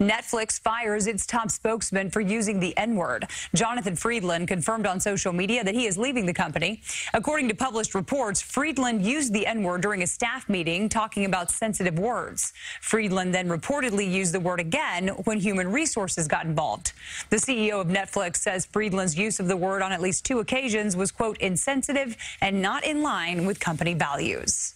Netflix fires its top spokesman for using the N word. Jonathan Friedland confirmed on social media that he is leaving the company. According to published reports, Friedland used the N word during a staff meeting talking about sensitive words. Friedland then reportedly used the word again when human resources got involved. The CEO of Netflix says Friedland's use of the word on at least two occasions was, quote, insensitive and not in line with company values.